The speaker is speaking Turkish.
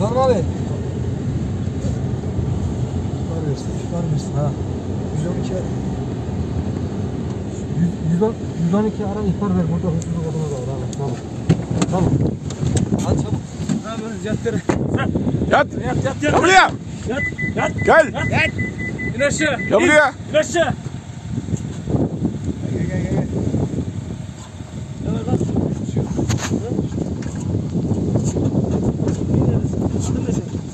Tamam abi. Var versin. Ha. 112 100, 110, 112 ara ihbar ver. Burada hırsızlık adına da var. abi. Tamam. Tamam. Hadi çabuk. Tamam caddere. Yat. Yat yat yat. Gel buraya. Yat yat. Gel. Yat. İn aşağı. Gel buraya. İn aşağı. schwindelig